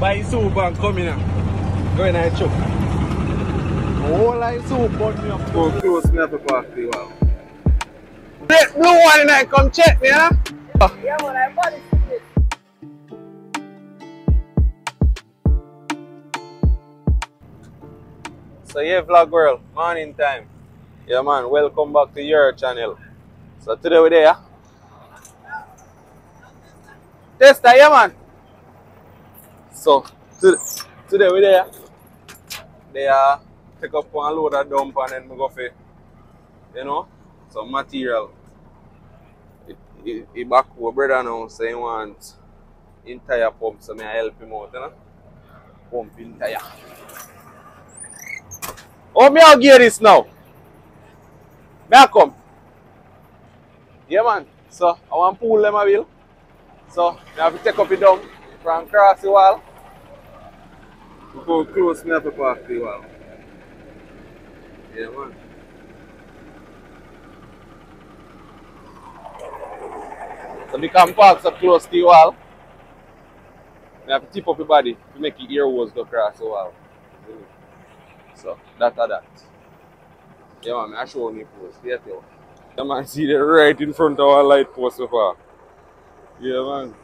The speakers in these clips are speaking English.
Buy soup and come in now. Go in and chop. Whole line soup bun me up. Go close me up a park the wow. That blue one in there, come check me, huh? Yeah, man, I'm body. So yeah, vlog world, morning time. Yeah man, welcome back to your channel. So today we're there. Tester, yeah man. So to, today we're there. They uh, take up one load of dump and then we go for, you know, some material. He, he, back with brother now, so he want entire pump, so me I help him out, you know. Pump entire. Oh, me I'll gear this now. May I come? Yeah, man. So, I want to pull them a wheel. So, I have to take up it down from across the wall. Before up past the wall. Yeah, man. So, the park so close to the wall. I have to tip up your body to make your ear holes go across the wall. So that are that. Yeah man, I show you post. Yeah. Yeah man, see that right in front of our light post so far. Yeah man.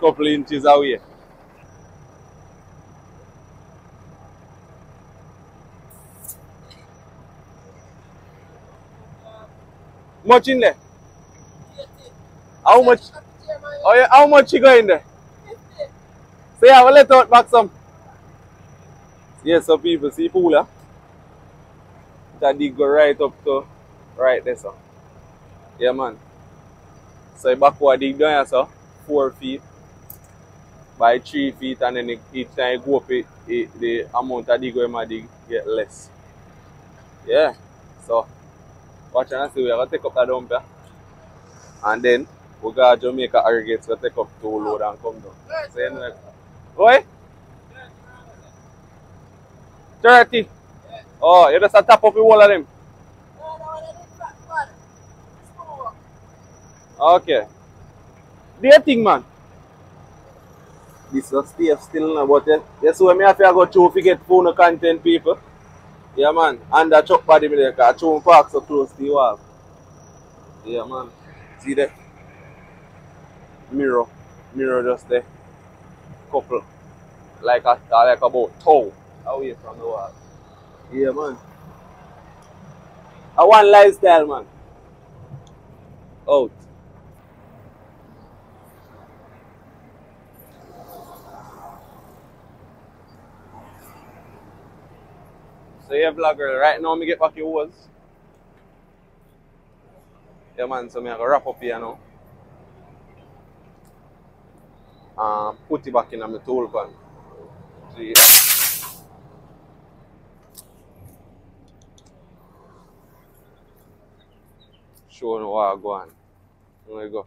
Couple inches away. Much in there? How much? Oh yeah, how much you got in there? So yeah, we'll let out back some. Yeah, so people see pool, yeah? That dig go right up to right there, so. Yeah, man. So backward dig down here, so. Four feet by three feet, and then it, each time you go up, it, it, the amount of dig where dig get less. Yeah. So, watch and see, we're going to take up that dump, yeah? And then, we go to Jamaica Aggregates, we take up two load and come down. So, anyway, Oi? 30. Oh, you just a top up the wall of them. Okay. Do you think, man? This is stay still now, but you, you see when me have to go through to get phone content, people. Yeah, man. And the truck body me there, because Park so close to the wall. Yeah, man. See that? Mirror. Mirror just there. Couple. Like a, like about toe away from the wall. Yeah, man. I want lifestyle, man. Out. So yeah, vlogger, right now me get back your. Yeah man, so me I go wrap up here now. And uh, put it back in my tool pan. See. Show you what I go on. There you go.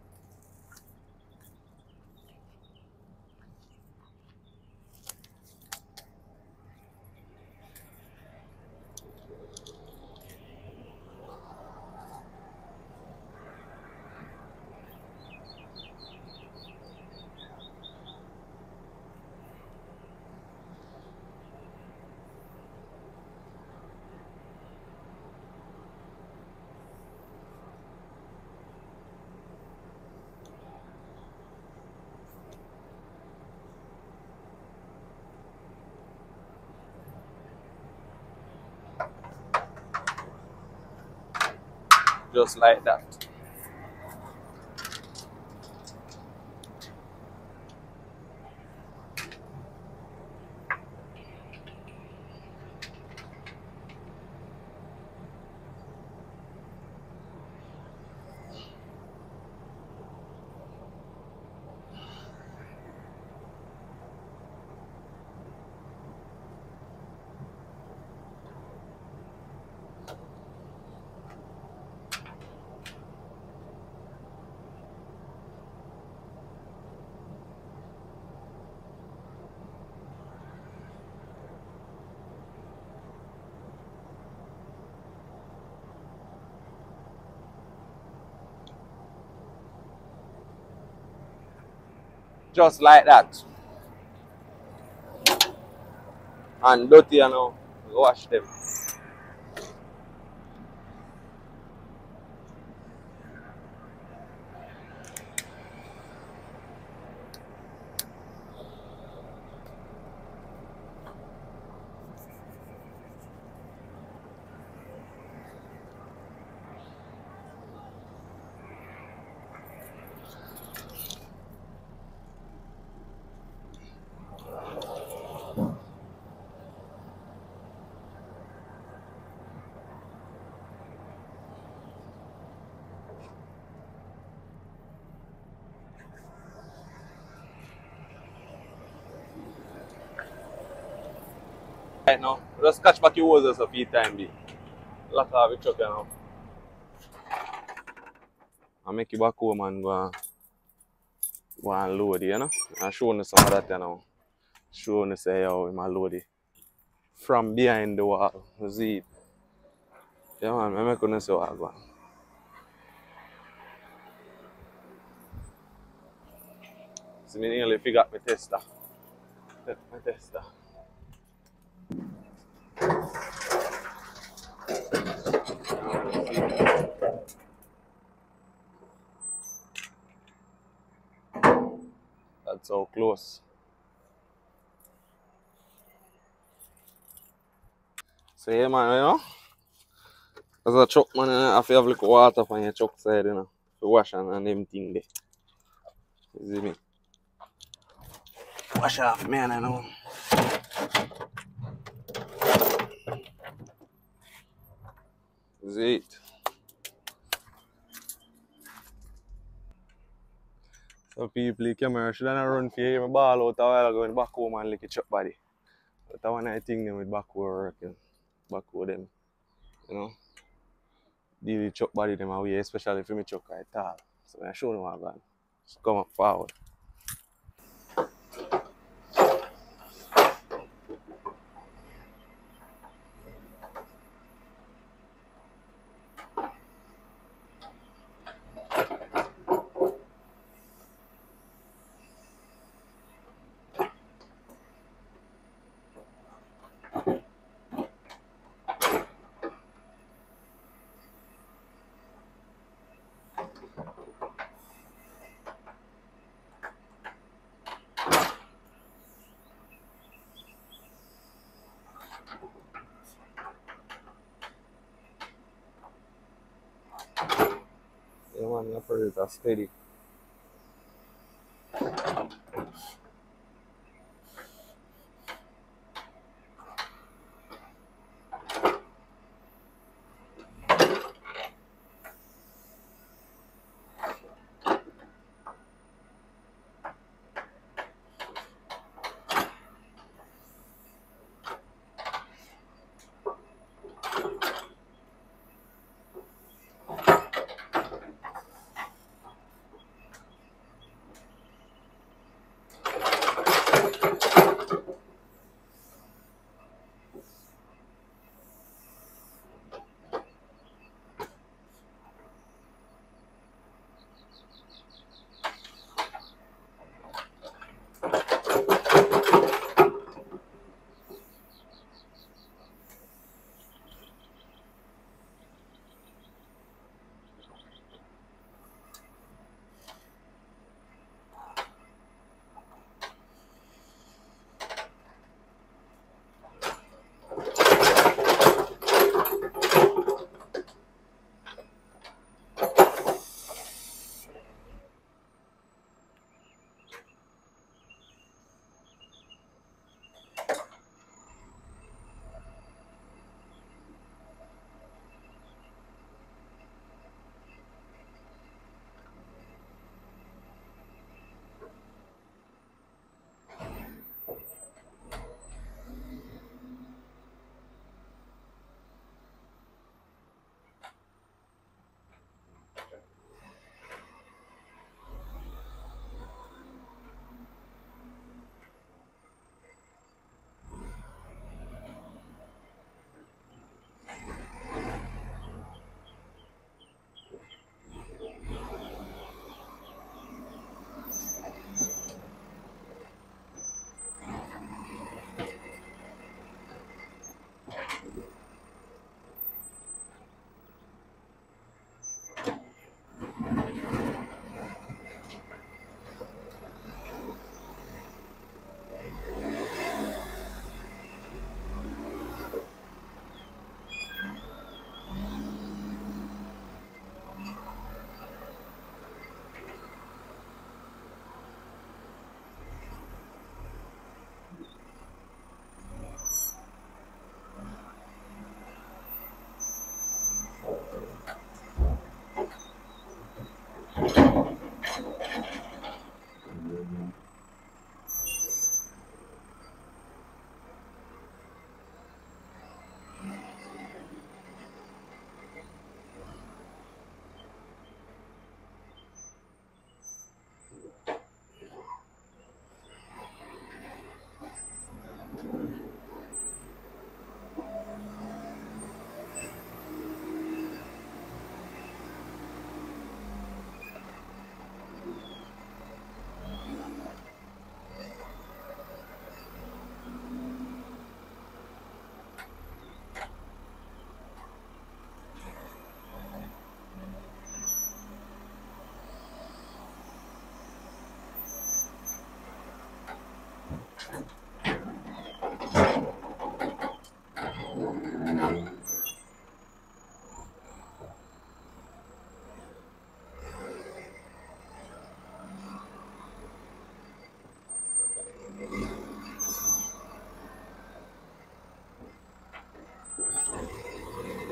Just like that. Just like that. And dirty you know. Wash them. Right now. Just catch your hoses a few time be. Lock off your truck know. And make you back home and go go and load it, you know. And show you some of that you know. Show you say how him a load it. From behind the wall. See it. Yeah man, I make you see what I go. See me nearly forgot my tester. My tester. That's so close. So yeah man, you know. As a truck man, I have to have little water on your truck side, you know. To wash and, and them thing there. You see me? Wash off man, you know. See it. So people, the camera should have run for you. My ball out a while ago the back home and lick it up body. But I want to think them with back working. Back with them. You know. Deal with chuck body them away, especially if me chuck right tall. So I show them what I'm going. So come up forward. Yeah man, your prayers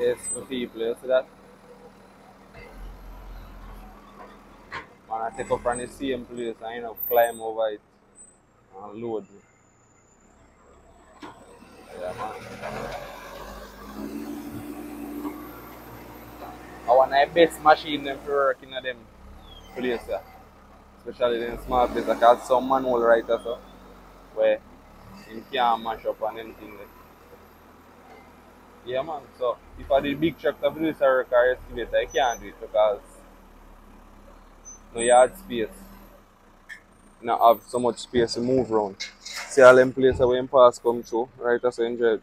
my people, you that? Man, I take up from the same place and you know, climb over it oh, and load me. Yeah, man. I want the best machine them for work in them place, yeah. Especially them small place, because some manual writer so where you can't mash up on anything there. Yeah man, so if I did big tractor this work or excavator, I can't do it because no yard space. Not have so much space to move around. See all them places where him pass come through, right as I enjoy it.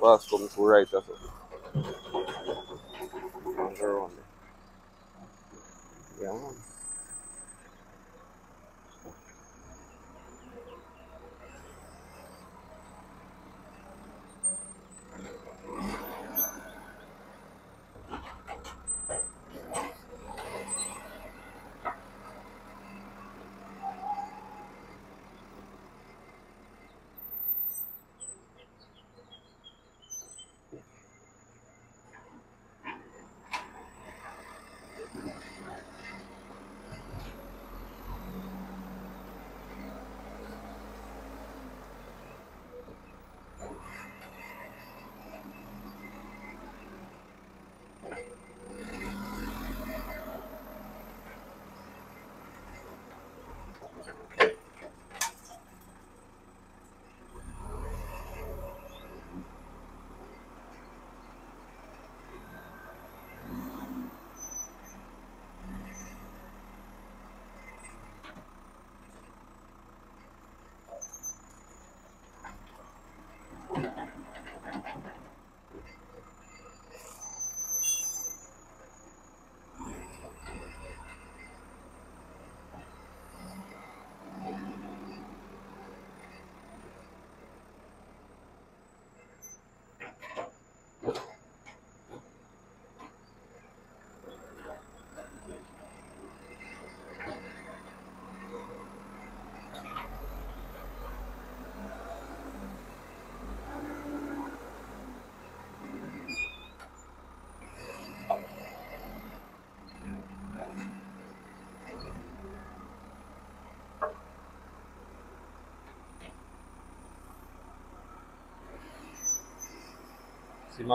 Pass come through right as I. And around. Yeah man.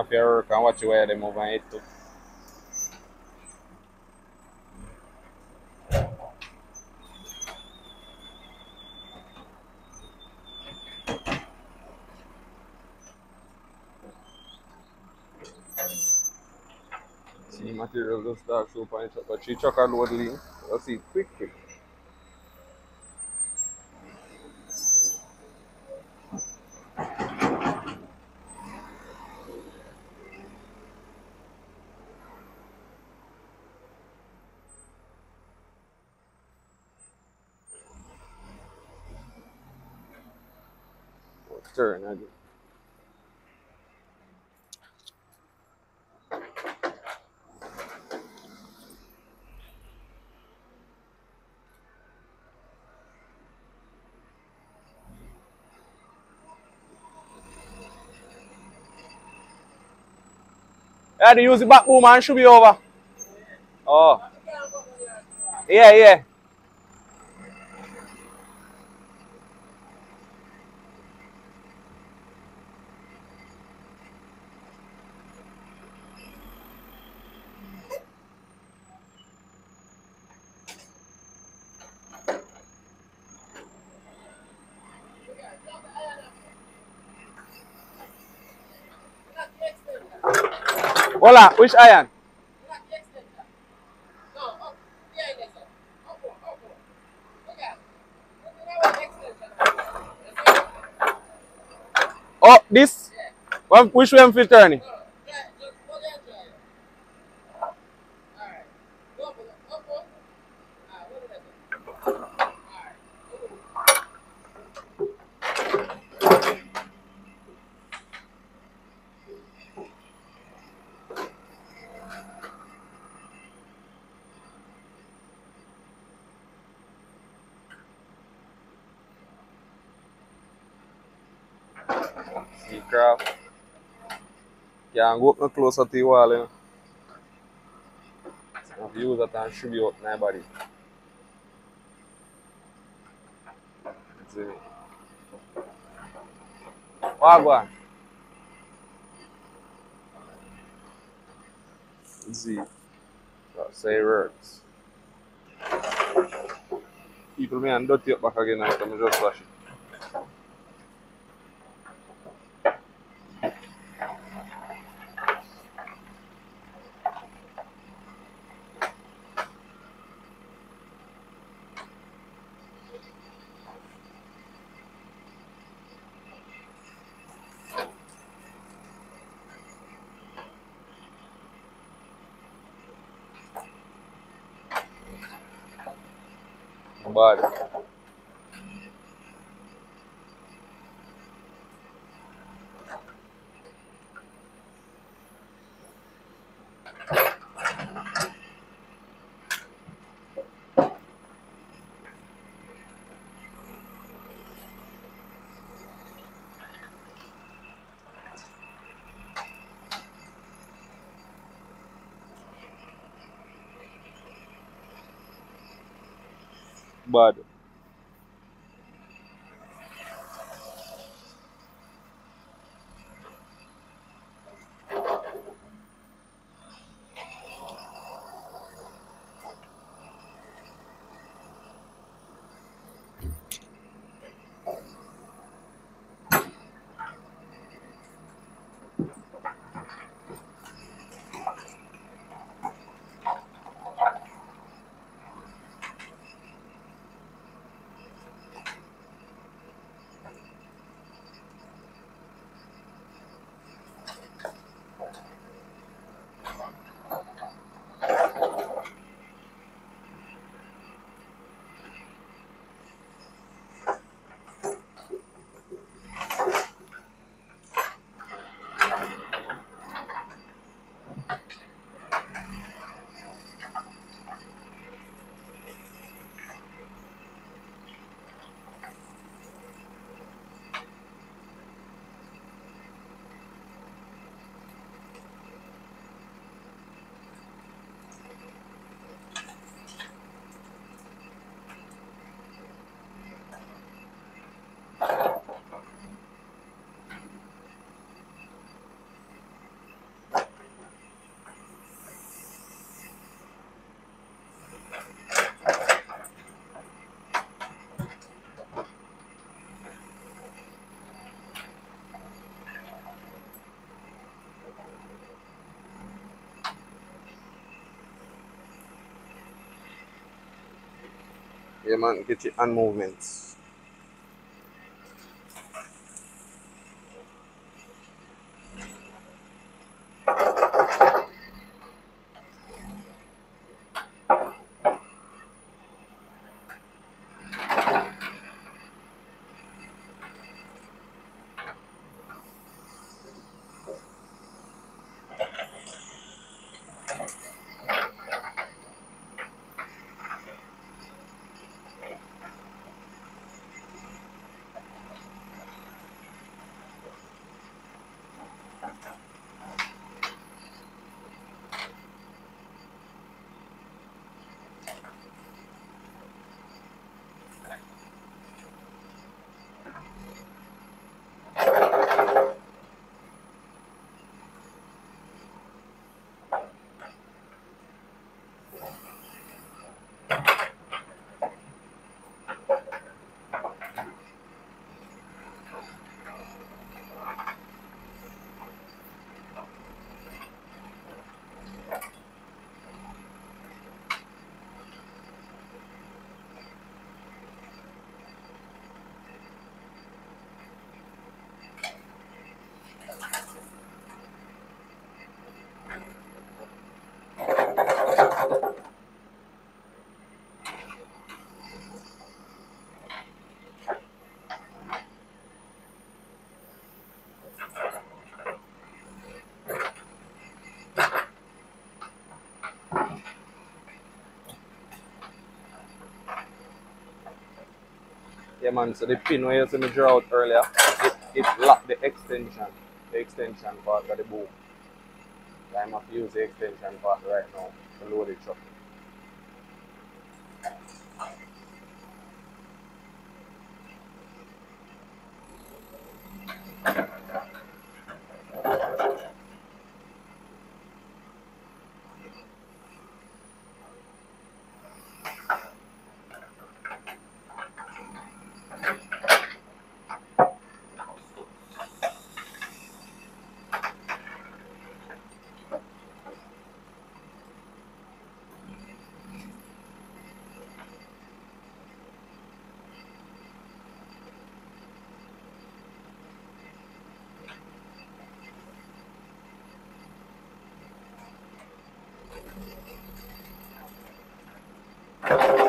Fair work and watch where them over it too. See material just start show point but she chuck and load link. You'll see quick quick. Turn again. Yeah, they use the back boom and should be over. Oh, yeah, yeah. Hola, which iron? Oh, this? One, which way I'm filtering? Seacraft. Can't go up no closer to the wall, you know. You have to use that and shove you up my body. See? Wagwan. Z. That's say works. People may dirty up back again and come just flash it. Bad. Bad. Yeah man, get your hand movements. Yeah man, so the pin you see me draw out earlier, it, it locked the extension, the extension part of the boom. So I'm have to use the extension part right now to load the truck. Yeah,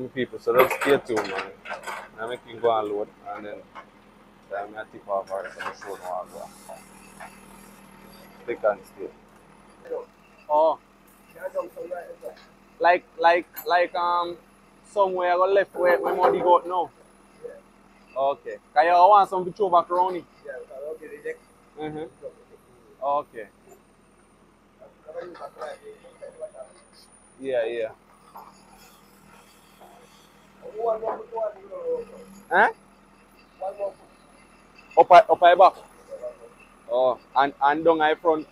me people, so just stay tuned, man. I make you go and load, and then time I tip off already, so I'm show them how to go. Stick and stay. Oh, Can't jump so right as well. like, like, like, um, somewhere I go left where my money got now. Yeah. Okay. Cause you want some to throw back around it. Yeah, I'll get it. Mm-hmm. Okay. Never use that right. Yeah, yeah. One more foot, one more foot. Huh? One more foot. Up, at- up at back. Oh, and, and down at front.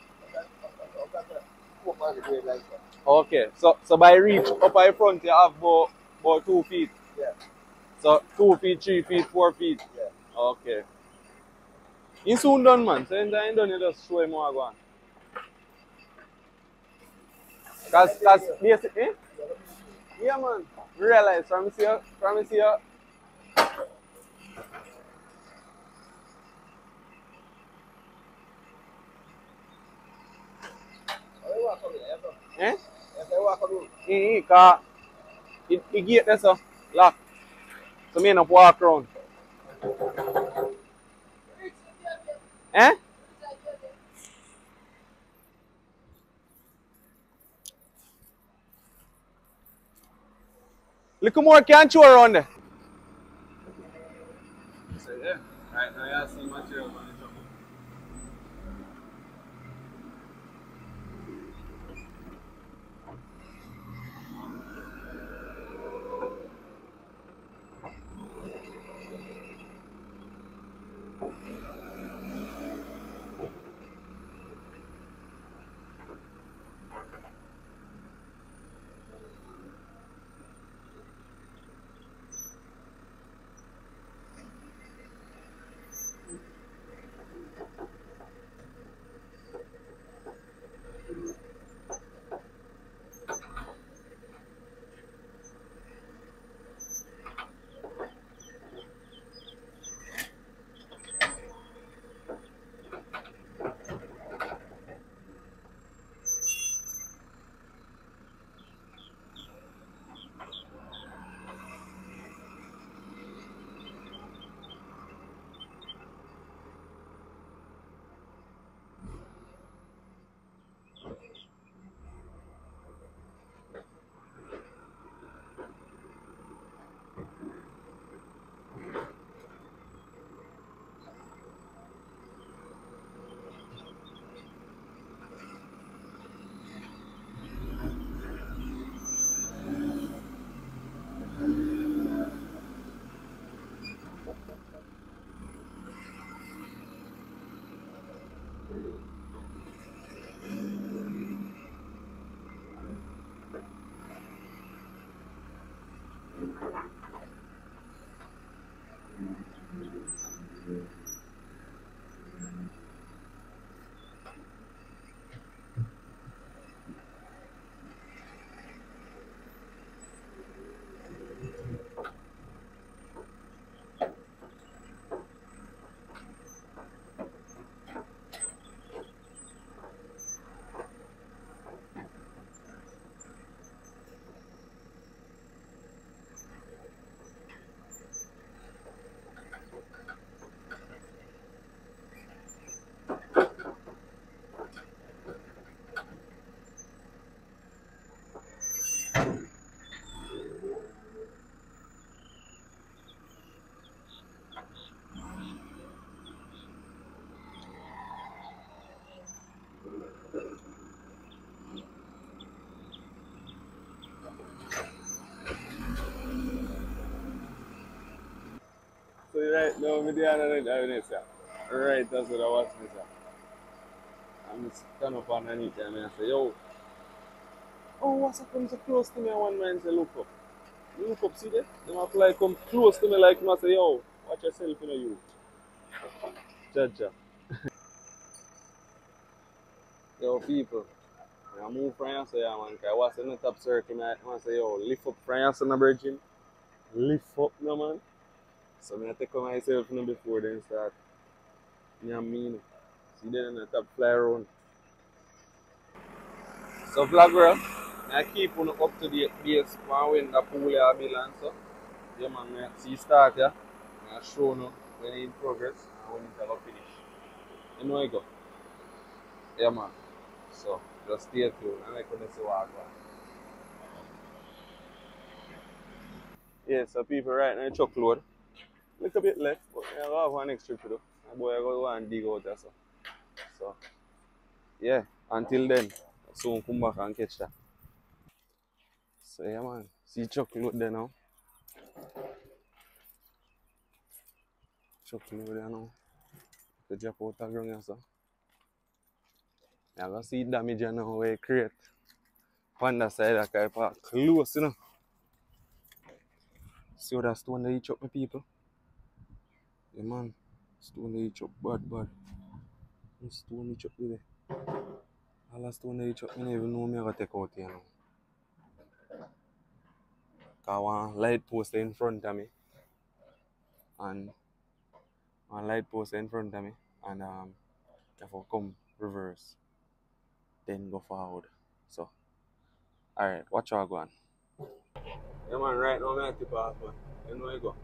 Okay, so so by reach up at front you have about, about two feet. Yeah. So two feet, three feet, four feet. Yeah. Okay. You soon done man. So in the done you just show him what go on. Cause cause eh? Yeah man. Realize from see you from see you eh? Eh, eh, cause it, it gate there so lock. So me not walk around. Eh? Little more can't chew around there. So yeah, right now you see material Ah, yo, me there and then this, yeah. Right, that's what I watch this, yeah. I'm just stand up underneath there, and I say, yo, oh, what's up, come so close to me, and one man say, look up. You look up, see that? Them apply come close to me like me, I say, yo, watch yourself, you know, you. Jaja. yo, people. I move from here, so yeah, man. I was in the top circle, man. I say, yo, lift up from here, son, bridging. Lift up, no, man. So I take on myself you know, before then start. You know what I mean? See them in the top fly around. So vlogger, I keep on up to date base when win the pool here Milan so. Yeah man, I see start yeah. I show you when in progress and when it's gonna finish. You know I go. Yeah man. So just stay tuned and I couldn't see what I got. Yeah, so people right now chuck load. Little bit left, but I have one next trip to do. My boy I go and dig out there so. So yeah, until then, soon come back and catch that. So yeah man, see load there now. Load there now. The drop out the ground here so. You gonna see damage now where it create. That side that guy park close you know. See how that stone they each up my people. Yeah man, stone each up bad bad. The stone each up there. All the stone each up, I don't even know me I gotta take out here now. Cause one light post in front of me. And one light post in front of me. And um if I come reverse. Then go forward. So alright, watch I go on. Yeah man, right now I tip off man. You know you go.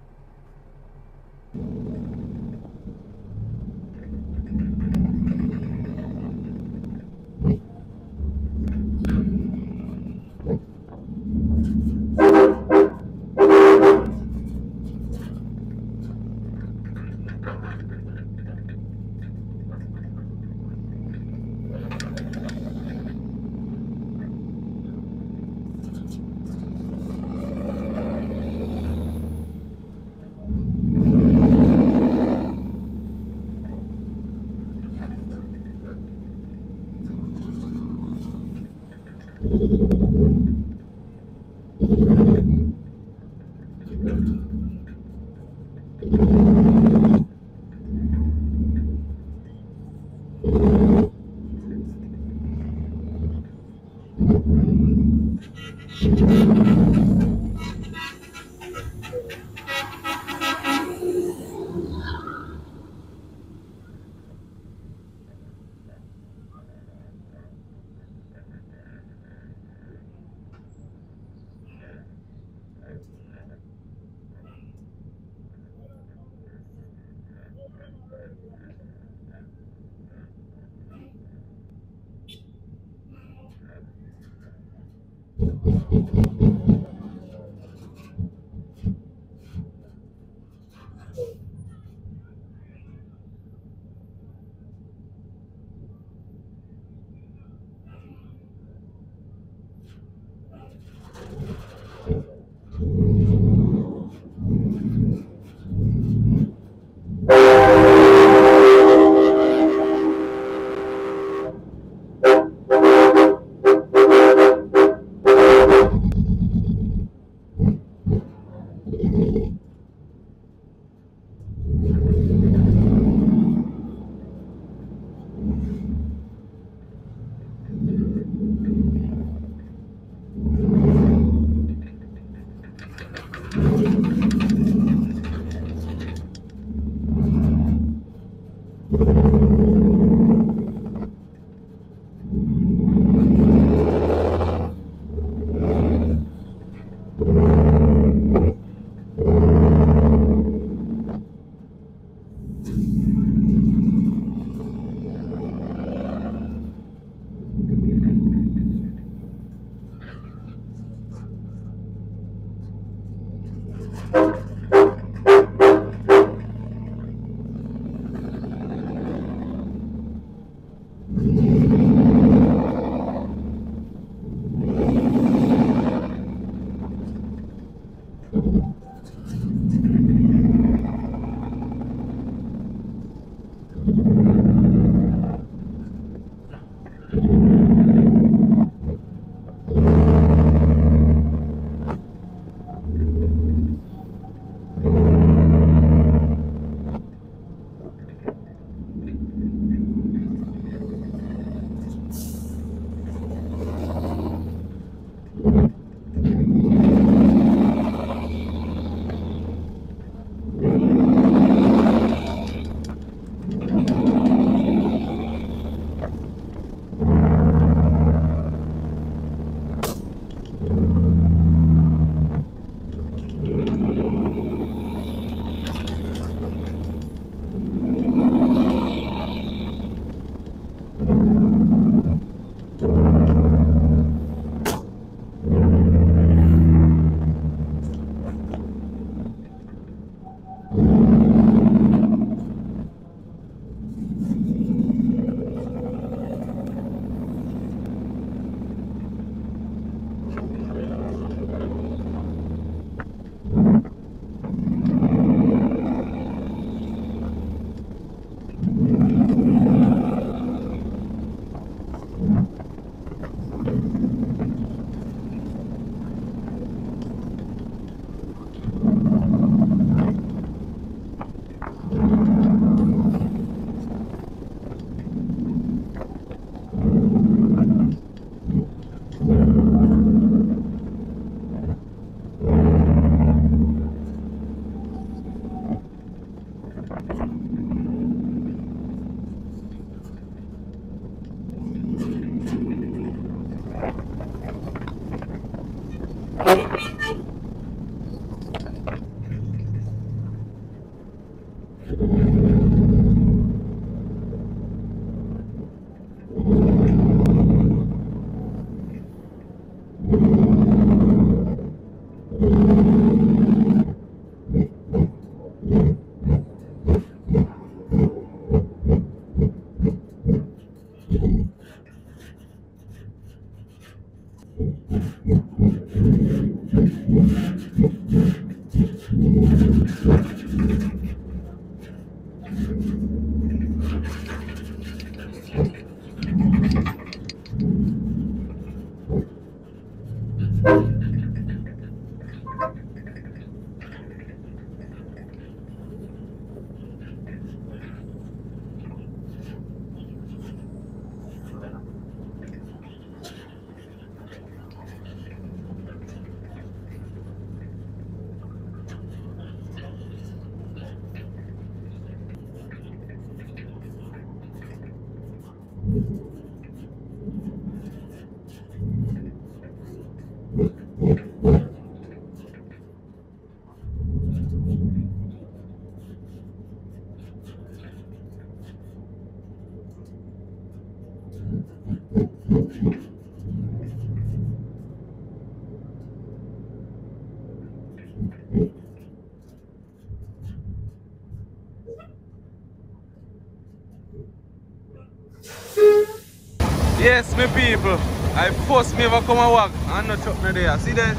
Yes, my people. I first me ever come and walk and no truck me there. See that?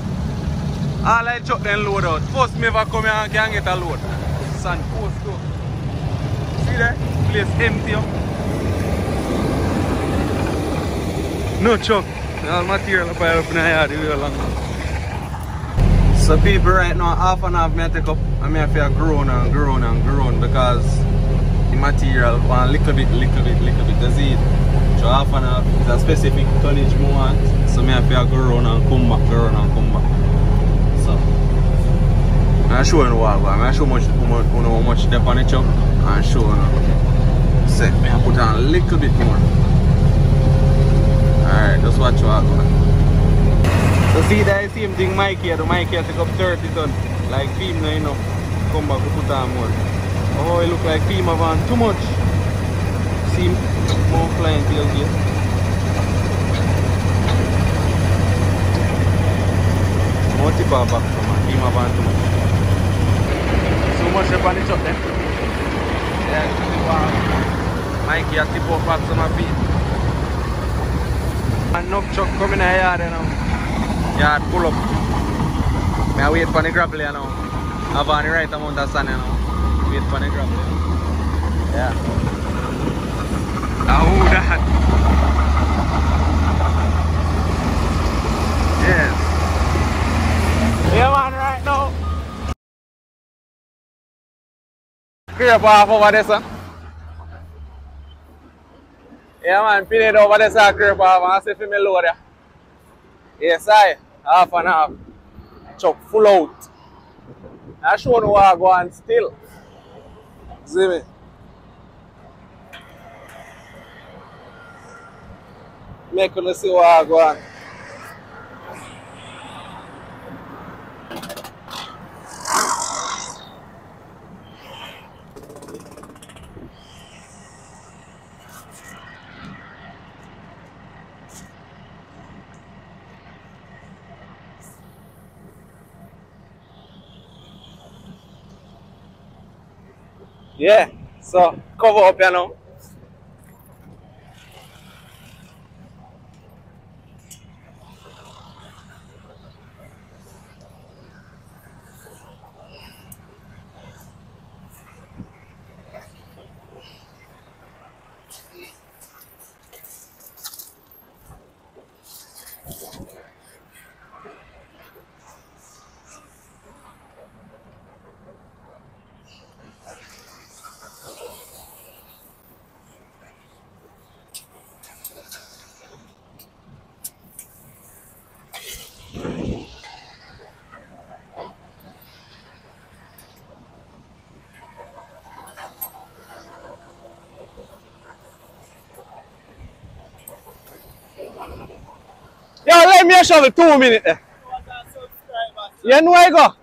All I truck then load out. First me ever come and can get a load. Sun post too. See that? Place empty up. No truck. All material up in the yard way long. So people right now half and half me I take up and me have to grown and grown and grown because the material one little bit, little bit, little bit. See it? So half and half is a specific tonnage me want. So to go around and come back, go around and come back. So I'm showing you what I'm show much how much how much depth on the truck and show you. Set I put on a little bit more. Alright, just watch what I'm So see that same thing Mike here, the Mike here take up 30 ton. Like film now know. Come back we put on more. Oh it look like film on too much. See more clientele here. More tip back from man, film on too much. So much up on the truck then. Yeah, wow. Mike here tip up back some of feet nokchokko minä jäädenä. Jääd kulop. Mä wait pani grapplia no. Avani right amon tässä no. Wait pani grapplia. Yeah. Ahu dahat. Yes. Yeah man right now. Kyllä vaan for vad det yeah. man, pin it over I scrape off and see if me load there. Yes, I. Half and half. Chuck full out. I show you what I go still. See me? Make you see what I go. Yeah, so cover you know. subscribe me, Shovel, two minutes. Eh. Yen wè go?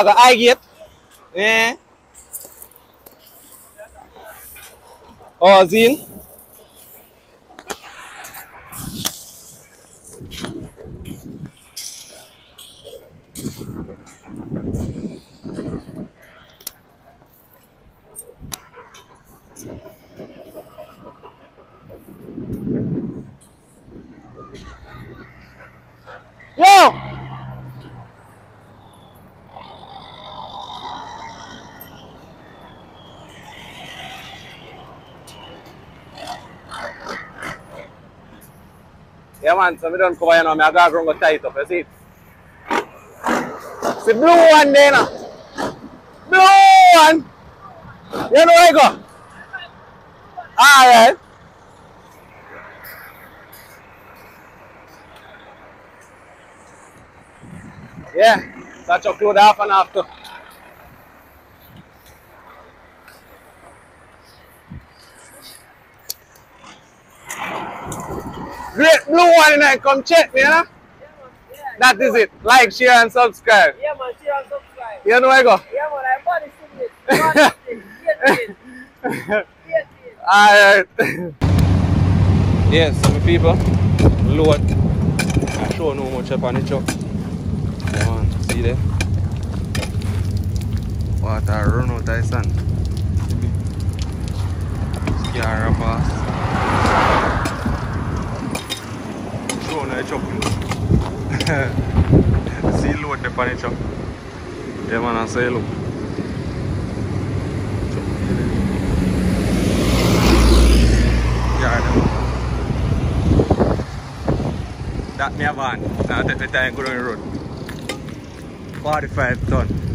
Oh yeah, the eye gate. Eh? Oh, So we don't cover you know, me I go around go tie it up, you see it? See blue one there now. Blue one! You know where I go? Alright. Yeah, that's your clothes half and too. Great blue one in there, come check me, you know? That is it. Like, share, and subscribe. Yeah, man, share and subscribe. You know where I go? Yeah, man, I'm body singing. Body singing. Get it. Get it. Alright. yes, some people load. I show no much up on the truck. Come on, see there? Water run out of sun. Scar pass. Show no truck. see load up on the truck. Yeah man, I say look. yard. That me a van. Now take the time go down the road. 45 ton.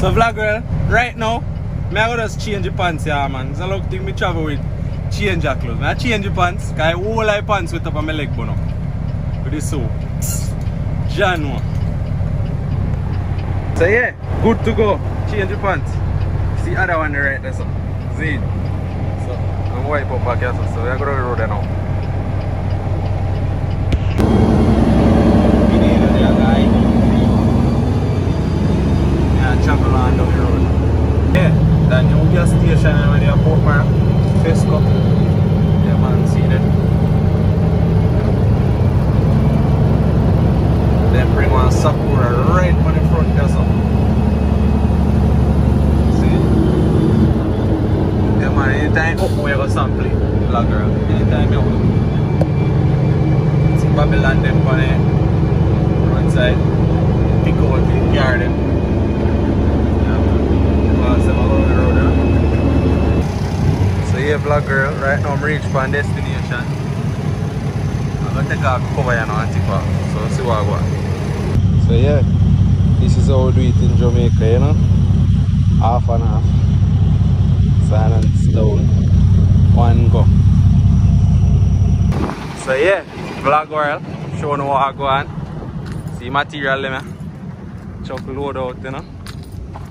So vlog girl, right now, me I go just change the pants here man. It's a lot thing me travel with. Change your clothes. Me I change the pants, cause I whole my pants with up on my leg up. With the soap. January. So yeah, good to go. Change the pants. See other one right there so. See? So I'm wipe up back here so, so we are going to the road now. We need a there, guy. Yeah, travel on down the road. Yeah, the new gas station and when you have Portmore, Fesco. Yeah man, see that. Then bring one Sakura right on the front there so. See? Yeah man, anytime up we go sample it, vlog girl. Anytime you want. Some Babylon them on the front side. Pick out the garden. So yeah, vlog girl, I'm destination. I'm gonna take a cover you know and tip off. So see what I got. So yeah, this is how we do it in Jamaica, you know. Half and half. Silence down. One go. So yeah, vlog world, showing what I go on. See material them, eh? Chuck load out, you know.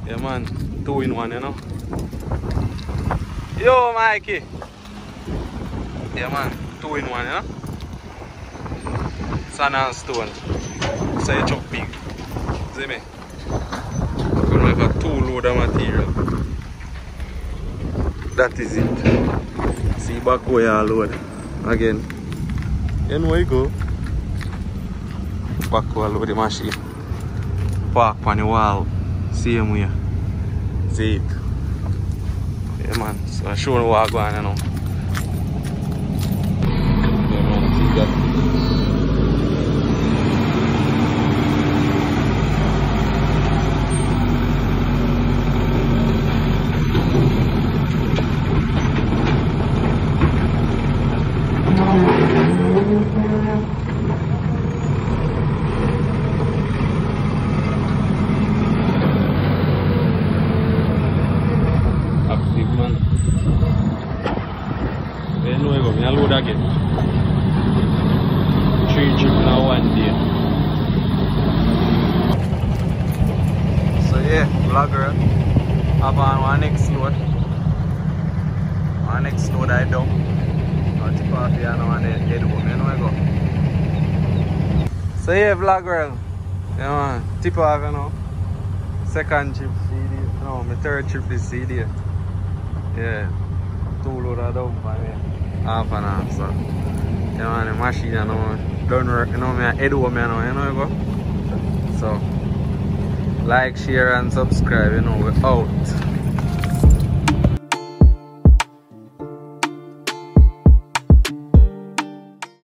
Yeah man, two in one, you know. Yo Mikey! Yeah man, two in one, you know. Sand and stone. So you chuck big. See me? Gonna make a two load of material. That is it. See back where you load. Again. Know where you go. Back where load the machine. Park on the wall. Same way. See it. Yeah man, so I show what I go on you know. So yeah, man, tip you know. Second trip CD. No, my third trip this CD. Yeah, two load of dump on me. Half and half, so. Yeah, man, the machine, you know, don't work, you know, me head home, you know, you know, you go. So, like, share, and subscribe, you know, we're out.